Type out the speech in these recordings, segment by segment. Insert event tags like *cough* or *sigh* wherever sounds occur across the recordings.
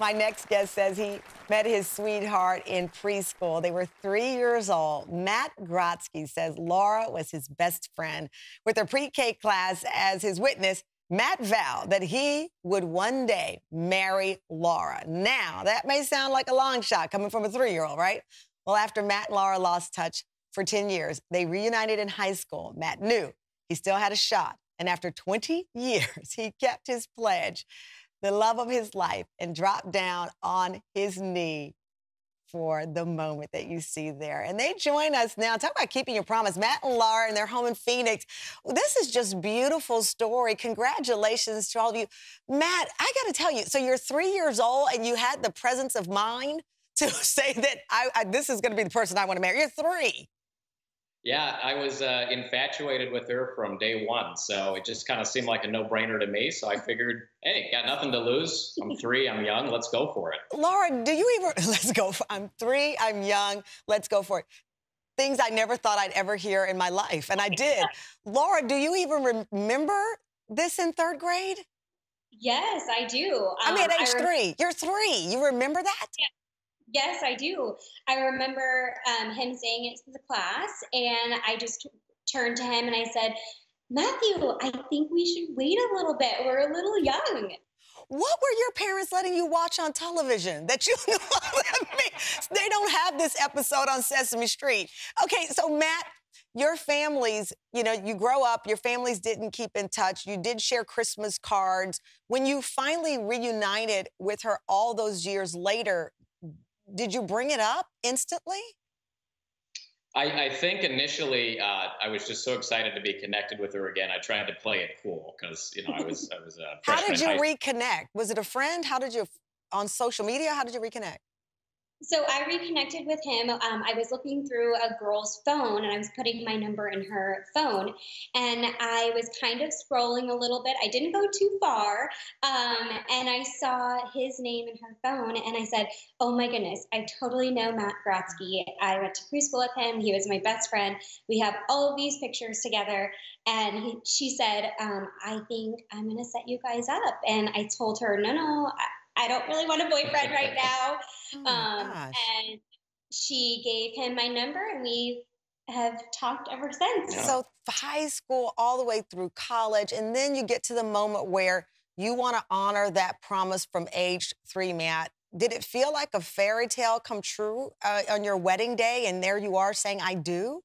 My next guest says he met his sweetheart in preschool. They were three years old. Matt Grodsky says Laura was his best friend. With her pre K class as his witness, Matt vowed that he would one day marry Laura. Now, that may sound like a long shot coming from a three year old, right? Well, after Matt and Laura lost touch for 10 years, they reunited in high school. Matt knew he still had a shot. And after 20 years, *laughs* he kept his pledge the love of his life and dropped down on his knee for the moment that you see there. And they join us now. Talk about keeping your promise. Matt and Laura and their home in Phoenix. This is just beautiful story. Congratulations to all of you. Matt, I got to tell you, so you're three years old and you had the presence of mind to *laughs* say that I, I this is going to be the person I want to marry. You're three. Yeah, I was uh, infatuated with her from day one, so it just kind of seemed like a no-brainer to me. So I *laughs* figured, hey, got nothing to lose. I'm three, I'm young. Let's go for it. Laura, do you even? *laughs* Let's go. For, I'm three, I'm young. Let's go for it. Things I never thought I'd ever hear in my life, and I did. *laughs* Laura, do you even remember this in third grade? Yes, I do. Um, I mean, at age three. You're three. You remember that? Yeah. Yes, I do. I remember um, him saying it to the class, and I just turned to him and I said, Matthew, I think we should wait a little bit. We're a little young. What were your parents letting you watch on television that you *laughs* knew? they don't have this episode on Sesame Street. Okay, so Matt, your families, you know, you grow up, your families didn't keep in touch. You did share Christmas cards. When you finally reunited with her all those years later, did you bring it up instantly? I, I think initially uh, I was just so excited to be connected with her again. I tried to play it cool because you know I was I was a. *laughs* How did you reconnect? Was it a friend? How did you on social media? How did you reconnect? So I reconnected with him. Um, I was looking through a girl's phone and I was putting my number in her phone. And I was kind of scrolling a little bit. I didn't go too far. Um, and I saw his name in her phone and I said, Oh my goodness, I totally know Matt Grodsky. I went to preschool with him. He was my best friend. We have all of these pictures together. And he, she said, um, I think I'm going to set you guys up. And I told her, No, no. I, I don't really want a boyfriend right *laughs* now. Oh um, and she gave him my number, and we have talked ever since. So high school all the way through college, and then you get to the moment where you want to honor that promise from age three, Matt. Did it feel like a fairy tale come true uh, on your wedding day, and there you are saying "I do"?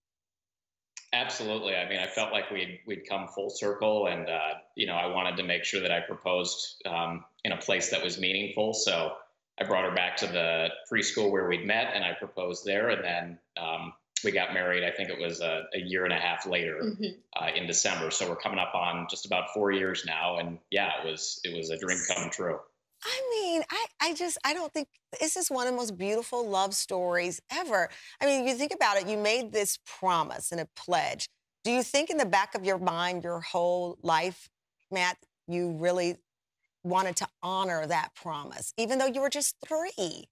Absolutely. I mean, I felt like we'd we'd come full circle, and uh, you know, I wanted to make sure that I proposed um, in a place that was meaningful. So I brought her back to the preschool where we'd met, and I proposed there, and then um, we got married. I think it was a, a year and a half later mm-hmm. uh, in December. So we're coming up on just about four years now, and yeah, it was it was a dream come true. I mean, I, I just, I don't think this is one of the most beautiful love stories ever. I mean, you think about it, you made this promise and a pledge. Do you think in the back of your mind, your whole life, Matt, you really wanted to honor that promise, even though you were just three?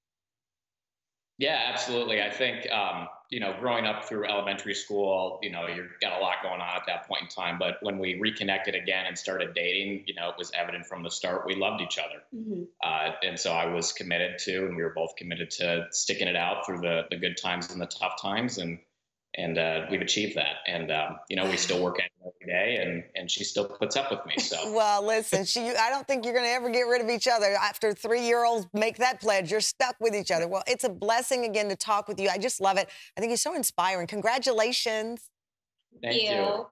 Yeah, absolutely. I think um, you know, growing up through elementary school, you know, you've got a lot going on at that point in time. But when we reconnected again and started dating, you know, it was evident from the start we loved each other, mm-hmm. uh, and so I was committed to, and we were both committed to sticking it out through the the good times and the tough times, and and uh, we've achieved that. And um, you know, we still work at it every day, and and she still puts up with me. So *laughs* well, listen, she, I don't think you're going to ever get rid of each other. After three year olds make that pledge, you're stuck with each other. Well, it's a blessing again to talk with you. I just love it. I think you're so inspiring. Congratulations. Thank you. you.